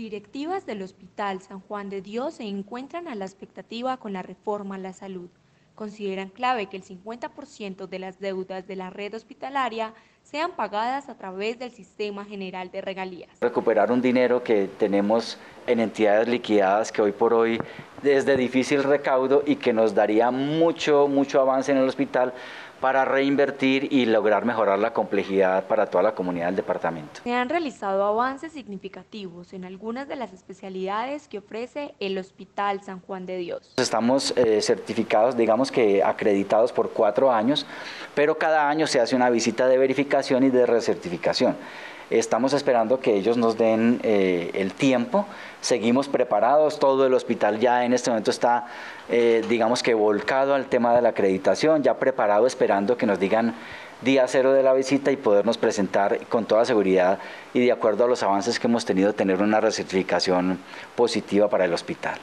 directivas del Hospital San Juan de Dios se encuentran a la expectativa con la reforma a la salud. Consideran clave que el 50% de las deudas de la red hospitalaria sean pagadas a través del Sistema General de Regalías. Recuperar un dinero que tenemos en entidades liquidadas que hoy por hoy es de difícil recaudo y que nos daría mucho, mucho avance en el hospital para reinvertir y lograr mejorar la complejidad para toda la comunidad del departamento. Se han realizado avances significativos en algunas de las especialidades que ofrece el Hospital San Juan de Dios. Estamos eh, certificados, digamos que acreditados por cuatro años, pero cada año se hace una visita de verificación y de recertificación. Estamos esperando que ellos nos den eh, el tiempo. Seguimos preparados. Todo el hospital ya en este momento está, eh, digamos que volcado al tema de la acreditación, ya preparado esperando que nos digan día cero de la visita y podernos presentar con toda seguridad y de acuerdo a los avances que hemos tenido, tener una recertificación positiva para el hospital.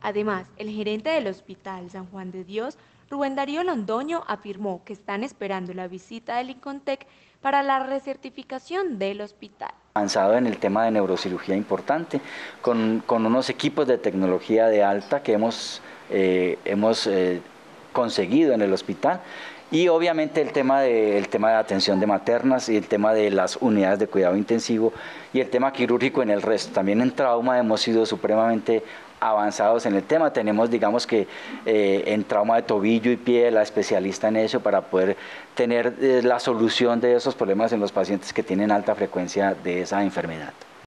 Además, el gerente del Hospital San Juan de Dios, Rubén Darío Londoño, afirmó que están esperando la visita del ICONTEC para la recertificación del hospital. Avanzado en el tema de neurocirugía importante, con, unos equipos de tecnología de alta que hemos, eh, hemos eh, conseguido en el hospital y obviamente el tema, de, el tema de atención de maternas y el tema de las unidades de cuidado intensivo y el tema quirúrgico en el resto. También en trauma hemos sido supremamente avanzados en el tema. Tenemos, digamos que eh, en trauma de tobillo y pie, la especialista en eso para poder tener eh, la solución de esos problemas en los pacientes que tienen alta frecuencia de esa enfermedad.